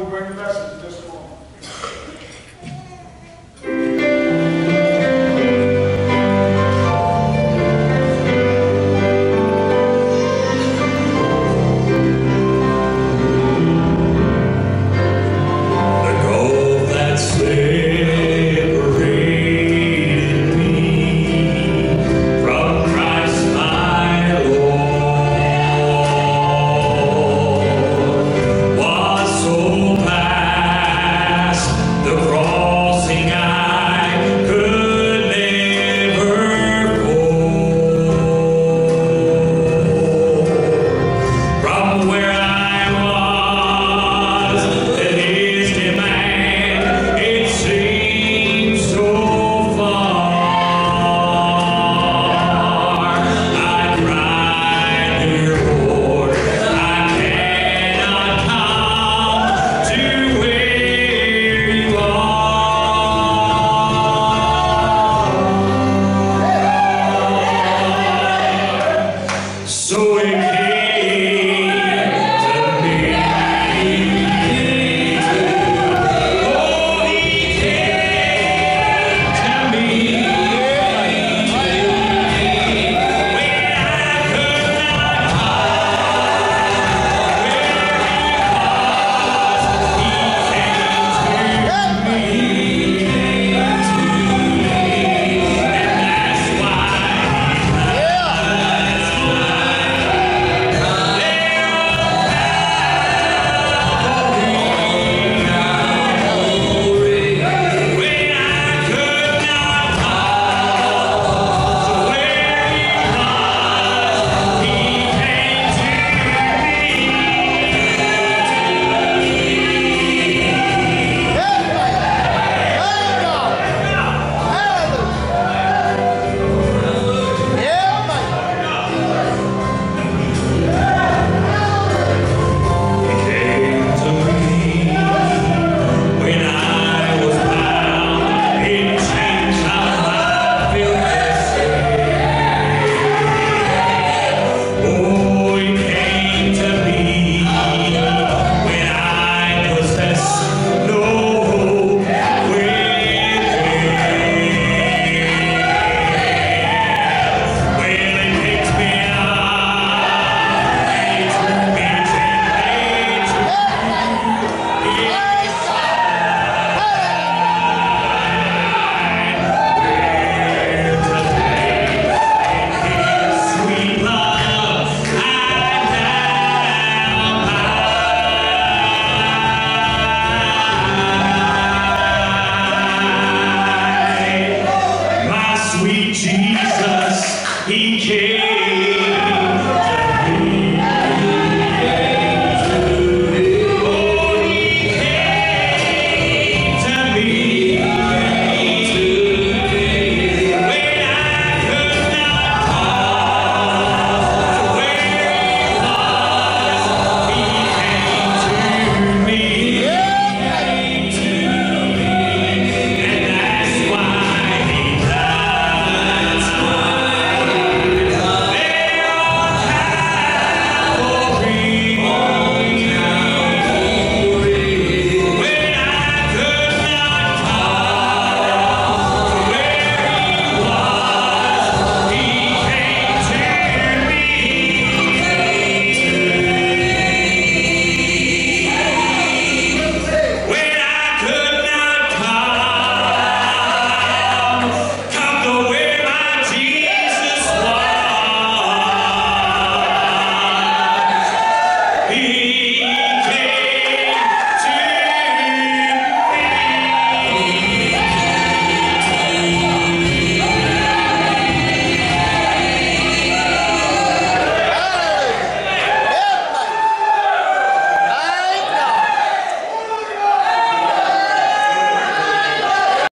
We bring the message, this will going DJ.